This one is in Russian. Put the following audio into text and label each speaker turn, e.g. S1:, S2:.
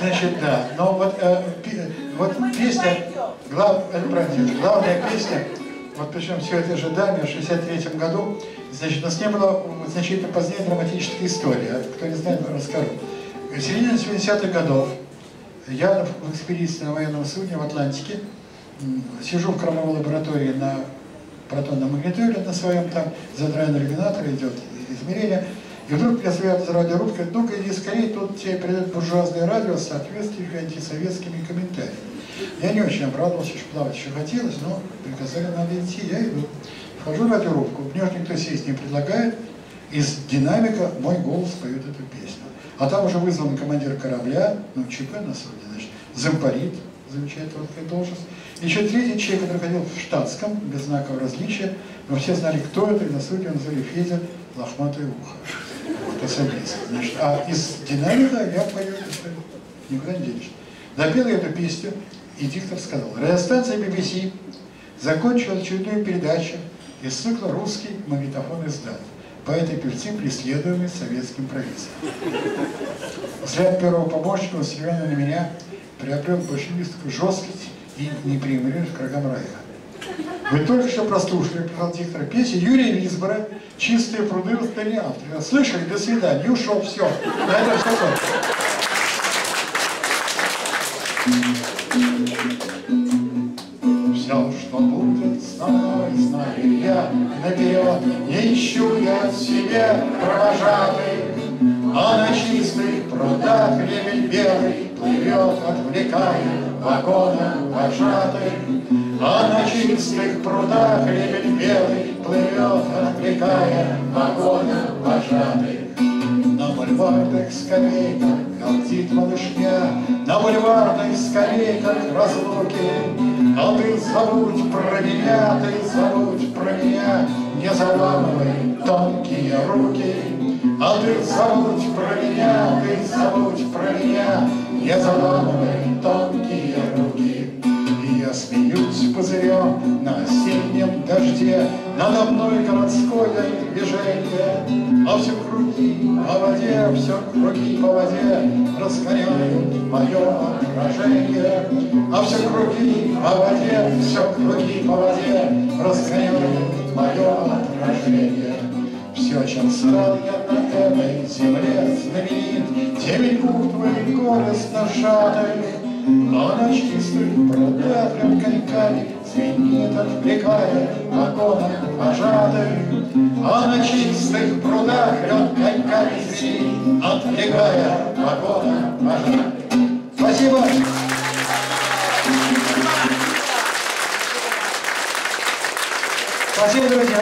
S1: Значит, да. Но вот, э, пи- вот песня, глав, это правильно, главная песня, вот причем все это же даме в 63 году, значит, у нас не было значительно позднее драматической истории. А Кто не знает, расскажу. В середине 70-х годов я в экспедиции на военном судне в Атлантике сижу в кормовой лаборатории на протонном магнитоле на своем там, задраенный иллюминатор идет измерение. И вдруг меня связывает радиорубка, говорит, ну-ка иди скорее, тут тебе передает буржуазное радио с соответствующими антисоветскими комментариями. Я не очень обрадовался, что плавать еще хотелось, но приказали, надо идти, я иду. Вхожу в радиорубку, мне уже никто сесть не предлагает, из динамика мой голос поет эту песню. А там уже вызван командир корабля, ну, ЧП на судне, значит, зампарит, замечательная такая должность. Еще третий человек, который ходил в штатском, без знаков различия, но все знали, кто это, и на судне он назвали Федя Лохматое ухо. Особист. Значит, а из динамика я пою эту историю. Никуда не денешься. Допел я эту песню, и диктор сказал, радиостанция BBC закончила очередную передачу из цикла «Русский магнитофон издат». Поэты-певцы, преследуемые советским правительством. Взгляд первого помощника, устремленный на меня, приобрел большевистскую жесткость и непримиримость к врагам Райха. Вы только что прослушали, сказал диктор, песню Юрия Висбора «Чистые пруды» в автора. Слышали? До свидания. Ушел. Все. На этом все кончилось. Все, что будет мной, знаю я наперед, Не ищу я себе провожатый, А на чистых прудах лебедь белый Плывет, отвлекая вагона вожатый. А на чистых прудах лебедь белый Плывет, отвлекая вагона вожатый. На бульварных скамейках галдит малышня, На бульварных скамейках разлуки. А ты забудь про меня, ты забудь про меня, Не заламывай тонкие руки. А ты забудь про меня, ты забудь про меня, Не заламывай тонкие руки. И я смеюсь пузырем на осеннем дожде, Надо мной городское движение, А все круги по воде, все круги по воде Разгоняют мое отражение. А все круги по воде, все круги по воде Разгоняют мое отражение. Чем стал я на этой земле знаменит, Теми буквы горестно сжатых, а на чистых прудах прям коньками Звенит, отвлекая вагона вожатых. А на чистых прудах лед коньками звенит, Отвлекая вагона вожатых. Спасибо! Спасибо, друзья!